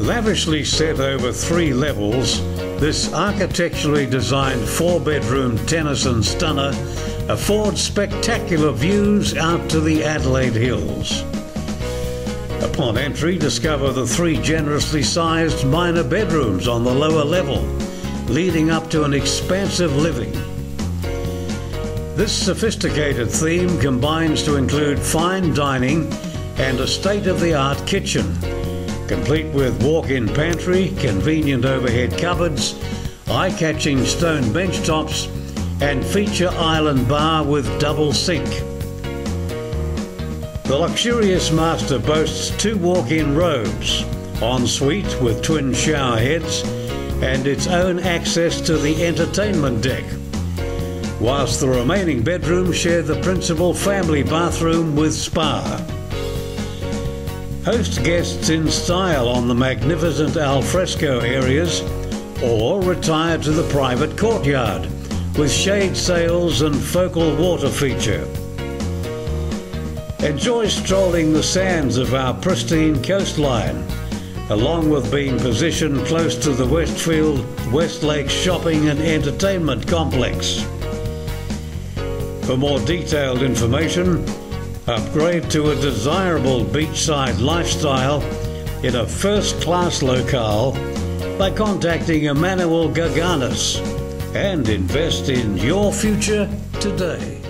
Lavishly set over three levels, this architecturally designed four bedroom Tennyson stunner affords spectacular views out to the Adelaide Hills. Upon entry, discover the three generously sized minor bedrooms on the lower level, leading up to an expansive living. This sophisticated theme combines to include fine dining and a state of the art kitchen complete with walk-in pantry, convenient overhead cupboards, eye-catching stone bench tops, and feature island bar with double sink. The luxurious master boasts two walk-in robes, ensuite with twin shower heads, and its own access to the entertainment deck. Whilst the remaining bedrooms share the principal family bathroom with spa. Host guests in style on the magnificent alfresco areas or retire to the private courtyard with shade sails and focal water feature. Enjoy strolling the sands of our pristine coastline, along with being positioned close to the Westfield Westlake Shopping and Entertainment Complex. For more detailed information, Upgrade to a desirable beachside lifestyle in a first class locale by contacting Emmanuel Gaganis and invest in your future today.